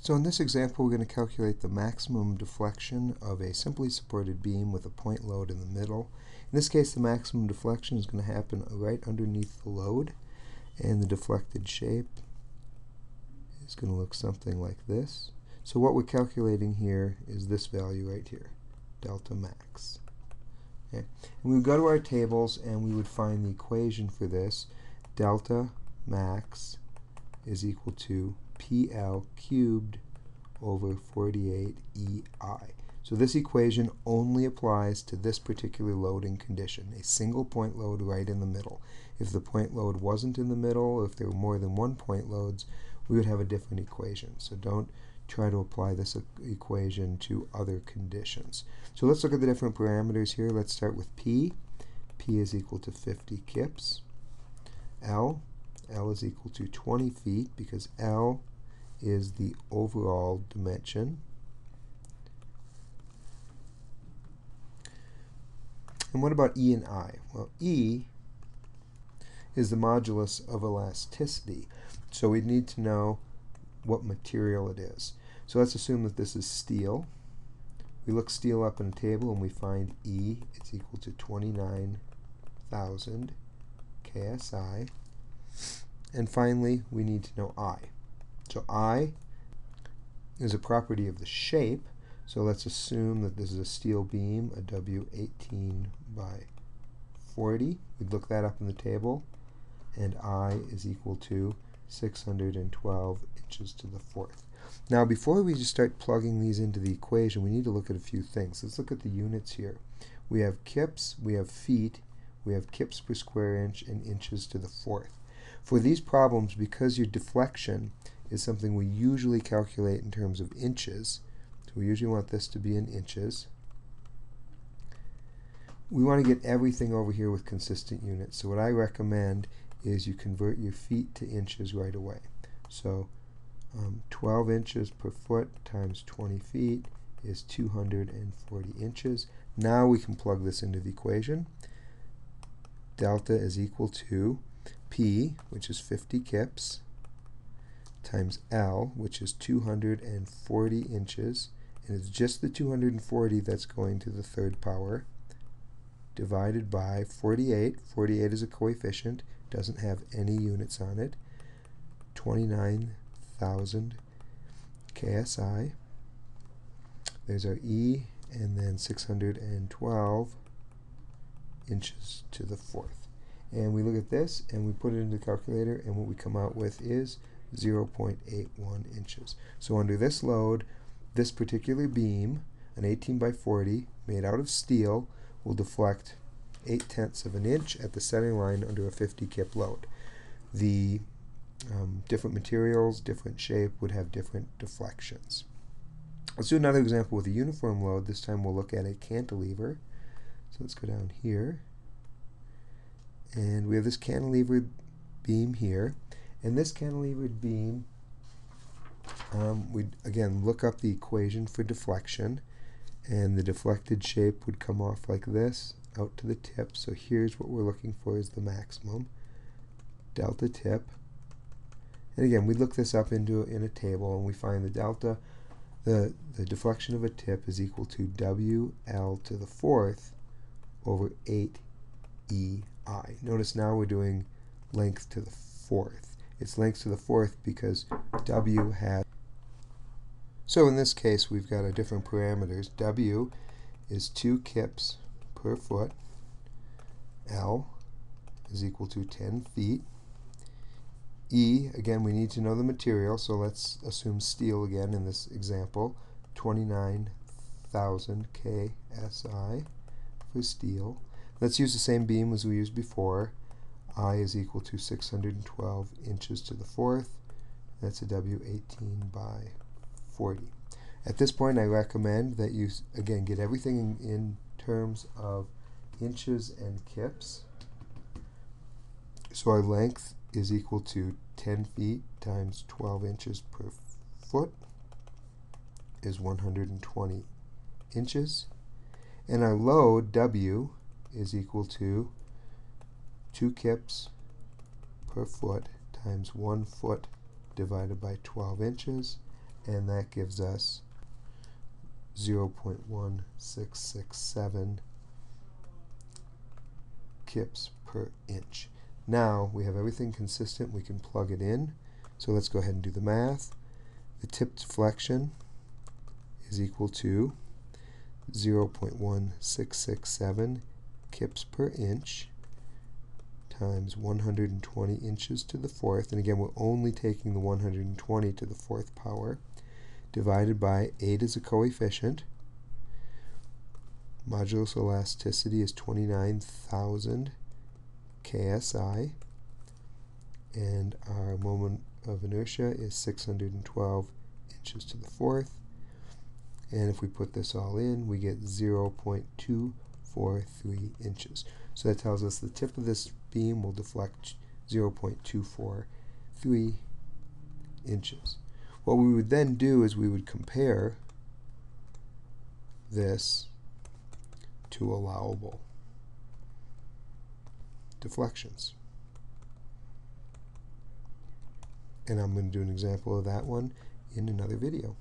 So in this example we're going to calculate the maximum deflection of a simply supported beam with a point load in the middle. In this case the maximum deflection is going to happen right underneath the load and the deflected shape is going to look something like this. So what we're calculating here is this value right here, delta max. Okay. And we would go to our tables and we would find the equation for this, delta max is equal to PL cubed over 48 EI. So this equation only applies to this particular loading condition, a single point load right in the middle. If the point load wasn't in the middle, if there were more than one point loads, we would have a different equation. So don't try to apply this equation to other conditions. So let's look at the different parameters here. Let's start with P. P is equal to 50 kips. L, L is equal to 20 feet because L is the overall dimension. And what about E and I? Well, E is the modulus of elasticity. So we need to know what material it is. So let's assume that this is steel. We look steel up in a table and we find E it's equal to 29,000 KSI. And finally, we need to know I. So I is a property of the shape. So let's assume that this is a steel beam, a W18 by 40. We'd look that up in the table. And I is equal to 612 inches to the fourth. Now before we just start plugging these into the equation, we need to look at a few things. Let's look at the units here. We have kips, we have feet, we have kips per square inch, and inches to the fourth. For these problems, because your deflection is something we usually calculate in terms of inches. So we usually want this to be in inches. We want to get everything over here with consistent units. So what I recommend is you convert your feet to inches right away. So um, 12 inches per foot times 20 feet is 240 inches. Now we can plug this into the equation. Delta is equal to P, which is 50 kips, times L, which is 240 inches, and it's just the 240 that's going to the third power, divided by 48. 48 is a coefficient, doesn't have any units on it. 29,000 KSI. There's our E, and then 612 inches to the fourth. And we look at this, and we put it into the calculator, and what we come out with is 0.81 inches. So under this load, this particular beam, an 18 by 40 made out of steel, will deflect 8 tenths of an inch at the center line under a 50 kip load. The um, different materials, different shape would have different deflections. Let's do another example with a uniform load. This time we'll look at a cantilever. So let's go down here. And we have this cantilever beam here. In this cantilevered beam, um, we again look up the equation for deflection, and the deflected shape would come off like this out to the tip. So here's what we're looking for is the maximum delta tip. And again, we look this up into in a table, and we find the delta, the the deflection of a tip is equal to WL to the fourth over 8 EI. Notice now we're doing length to the fourth its length to the fourth because W has. So in this case, we've got a different parameters. W is 2 kips per foot. L is equal to 10 feet. E, again, we need to know the material, so let's assume steel again in this example. 29,000 KSI for steel. Let's use the same beam as we used before i is equal to 612 inches to the fourth. That's a W18 by 40. At this point, I recommend that you, again, get everything in, in terms of inches and kips. So our length is equal to 10 feet times 12 inches per foot is 120 inches. And our load, W, is equal to 2 kips per foot times 1 foot divided by 12 inches. and that gives us 0.1667 kips per inch. Now we have everything consistent, we can plug it in. So let's go ahead and do the math. The tip deflection is equal to 0.1667 kips per inch times 120 inches to the fourth, and again we're only taking the 120 to the fourth power, divided by 8 is a coefficient, modulus elasticity is 29,000 ksi, and our moment of inertia is 612 inches to the fourth, and if we put this all in, we get 0.243 inches. So that tells us the tip of this beam will deflect 0.243 inches. What we would then do is we would compare this to allowable deflections. And I'm going to do an example of that one in another video.